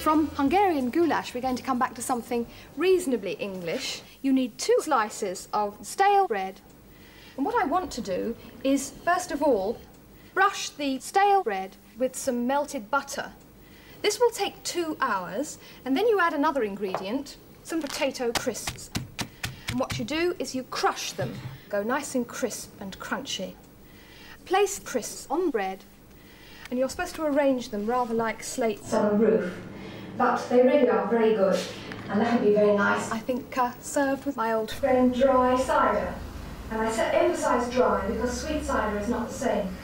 From Hungarian goulash, we're going to come back to something reasonably English. You need two slices of stale bread. And what I want to do is, first of all, brush the stale bread with some melted butter. This will take two hours, and then you add another ingredient, some potato crisps. And what you do is you crush them, go nice and crisp and crunchy. Place crisps on bread, and you're supposed to arrange them rather like slates on a roof. But they really are very good, and that would be very nice. I think uh, served with my old friend dry cider. And I emphasise dry because sweet cider is not the same.